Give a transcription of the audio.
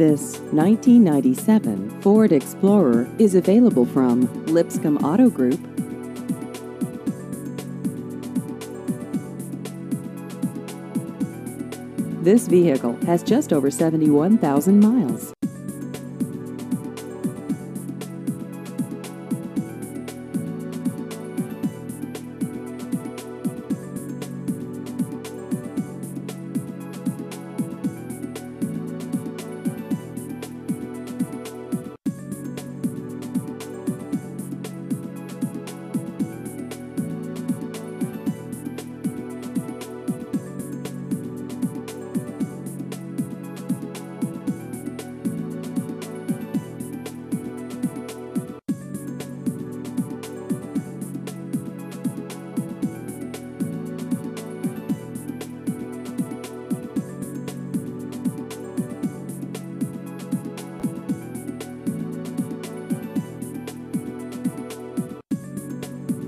This 1997 Ford Explorer is available from Lipscomb Auto Group. This vehicle has just over 71,000 miles.